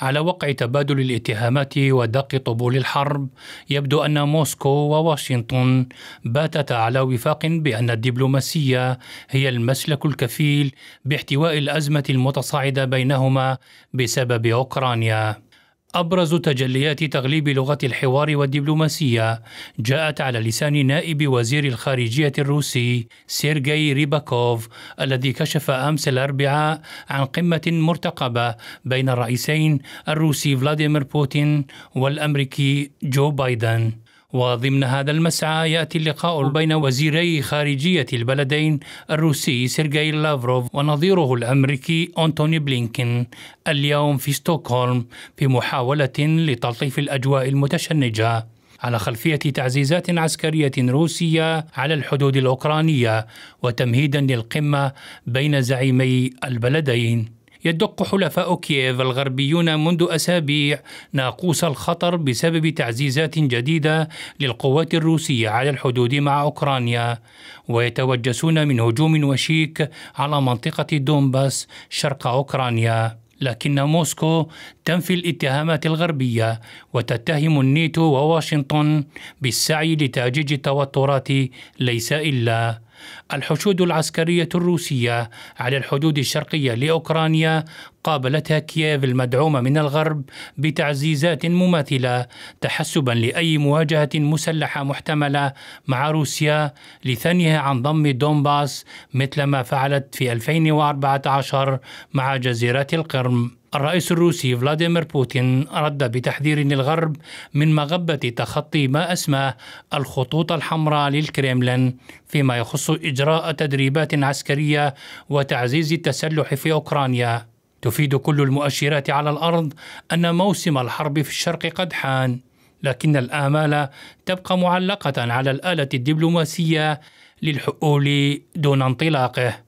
على وقع تبادل الاتهامات ودق طبول الحرب. يبدو أن موسكو وواشنطن باتتا على وفاق بأن الدبلوماسية هي المسلك الكفيل باحتواء الأزمة المتصاعدة بينهما بسبب أوكرانيا. أبرز تجليات تغليب لغة الحوار والدبلوماسية جاءت على لسان نائب وزير الخارجية الروسي سيرجي ريباكوف الذي كشف أمس الأربعاء عن قمة مرتقبة بين الرئيسين الروسي فلاديمير بوتين والأمريكي جو بايدن. وضمن هذا المسعى يأتي اللقاء بين وزيري خارجية البلدين الروسي سيرجي لافروف ونظيره الأمريكي أنتوني بلينكين اليوم في ستوكهولم في محاولة لتلطيف الأجواء المتشنجة على خلفية تعزيزات عسكرية روسية على الحدود الأوكرانية وتمهيدا للقمة بين زعيمي البلدين. يدق حلفاء كييف الغربيون منذ أسابيع ناقوس الخطر بسبب تعزيزات جديدة للقوات الروسية على الحدود مع أوكرانيا ويتوجسون من هجوم وشيك على منطقة دونباس شرق أوكرانيا. لكن موسكو تنفي الاتهامات الغربية وتتهم النيتو وواشنطن بالسعي لتاجيج التوترات ليس إلا الحشود العسكرية الروسية على الحدود الشرقية لأوكرانيا قابلتها كييف المدعومة من الغرب بتعزيزات مماثلة تحسبا لأي مواجهة مسلحة محتملة مع روسيا لثنيها عن ضم دونباس مثل ما فعلت في 2014 مع جزيرة القرم. الرئيس الروسي فلاديمير بوتين رد بتحذير للغرب من مغبة تخطي ما أسماه الخطوط الحمراء للكريملين فيما يخص إجراء تدريبات عسكرية وتعزيز التسلح في أوكرانيا. تفيد كل المؤشرات على الأرض أن موسم الحرب في الشرق قد حان لكن الآمال تبقى معلقة على الآلة الدبلوماسية للحقول دون انطلاقه.